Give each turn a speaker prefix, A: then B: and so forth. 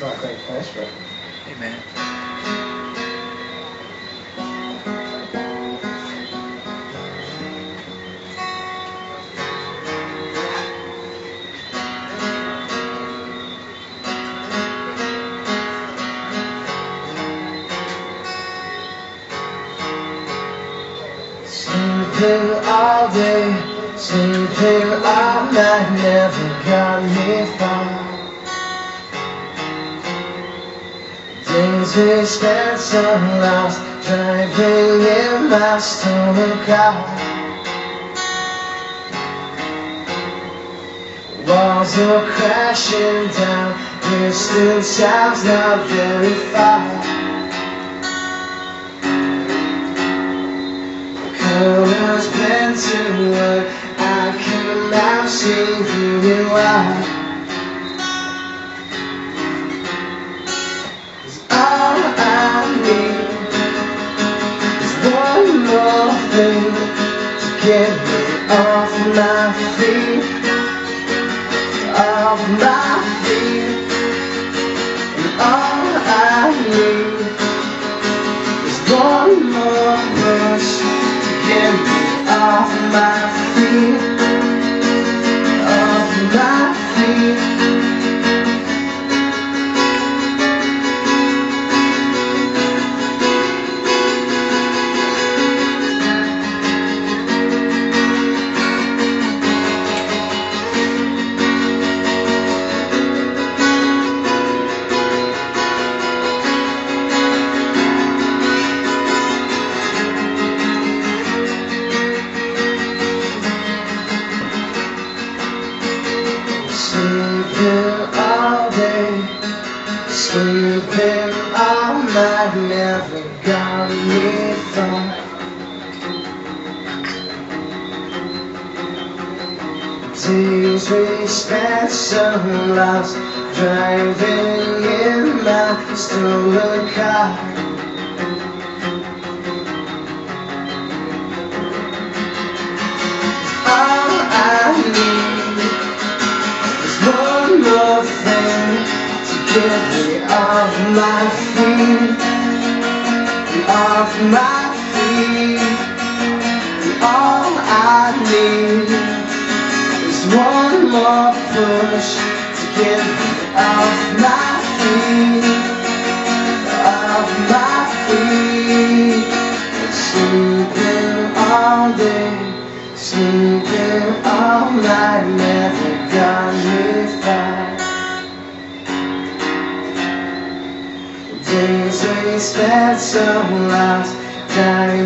A: not a great place, but
B: Amen.
A: Sleeping all day, sleeping all night never got me far. Days we spent so lost, driving in my stolen car. Walls are crashing down, distant sounds not very far. colors blend to I can now see through you out. My feet, sleeping all night, never got me. Days we spent so lost, driving in my stolen car. My feet, off my feet. All I need is one more push to get off my feet, off my feet. Sleeping all day, sleeping all night, never Days we spent so lost, stolen